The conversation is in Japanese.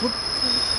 本当に。